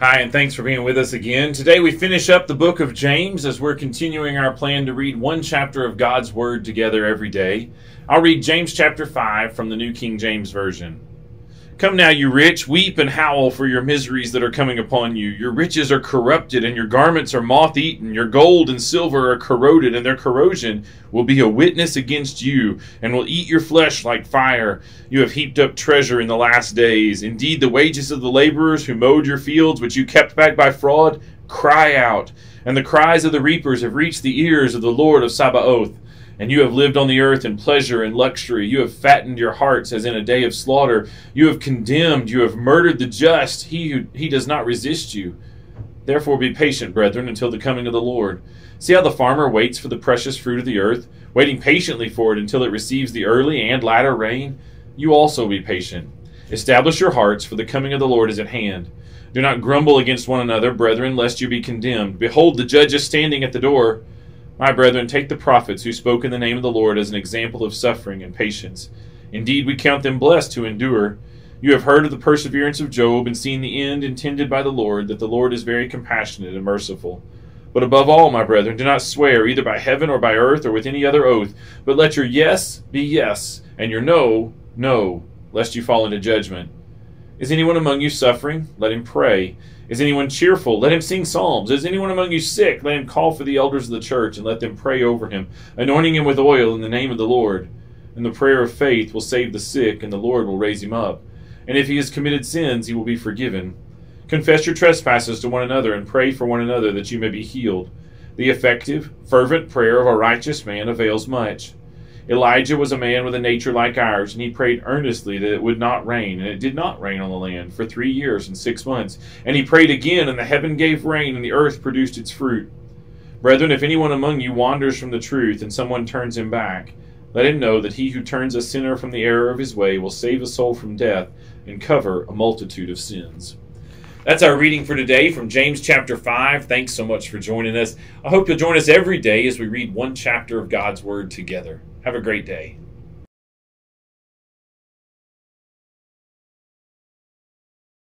Hi, and thanks for being with us again. Today we finish up the book of James as we're continuing our plan to read one chapter of God's Word together every day. I'll read James chapter 5 from the New King James Version. Come now, you rich, weep and howl for your miseries that are coming upon you. Your riches are corrupted, and your garments are moth eaten. Your gold and silver are corroded, and their corrosion will be a witness against you, and will eat your flesh like fire. You have heaped up treasure in the last days. Indeed, the wages of the laborers who mowed your fields, which you kept back by fraud, cry out. And the cries of the reapers have reached the ears of the Lord of Sabaoth. And you have lived on the earth in pleasure and luxury. You have fattened your hearts as in a day of slaughter. You have condemned, you have murdered the just. He who he does not resist you. Therefore be patient, brethren, until the coming of the Lord. See how the farmer waits for the precious fruit of the earth, waiting patiently for it until it receives the early and latter rain. You also be patient. Establish your hearts, for the coming of the Lord is at hand. Do not grumble against one another, brethren, lest you be condemned. Behold, the judge is standing at the door. My brethren, take the prophets who spoke in the name of the Lord as an example of suffering and patience. Indeed, we count them blessed who endure. You have heard of the perseverance of Job and seen the end intended by the Lord, that the Lord is very compassionate and merciful. But above all, my brethren, do not swear either by heaven or by earth or with any other oath, but let your yes be yes, and your no, no, lest you fall into judgment. Is anyone among you suffering? Let him pray. Is anyone cheerful? Let him sing psalms. Is anyone among you sick? Let him call for the elders of the church and let them pray over him, anointing him with oil in the name of the Lord. And the prayer of faith will save the sick, and the Lord will raise him up. And if he has committed sins, he will be forgiven. Confess your trespasses to one another and pray for one another that you may be healed. The effective, fervent prayer of a righteous man avails much. Elijah was a man with a nature like ours, and he prayed earnestly that it would not rain, and it did not rain on the land for three years and six months. And he prayed again, and the heaven gave rain, and the earth produced its fruit. Brethren, if anyone among you wanders from the truth, and someone turns him back, let him know that he who turns a sinner from the error of his way will save a soul from death and cover a multitude of sins. That's our reading for today from James chapter 5. Thanks so much for joining us. I hope you'll join us every day as we read one chapter of God's Word together. Have a great day.